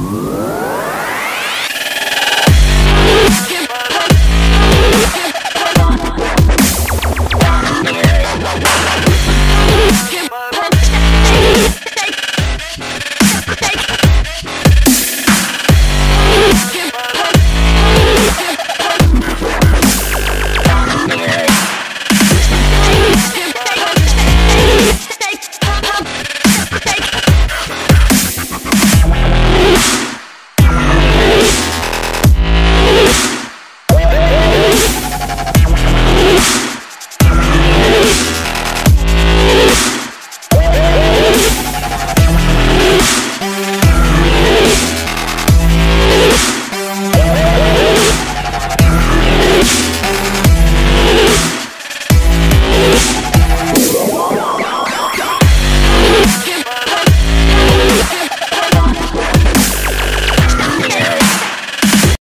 Whoa.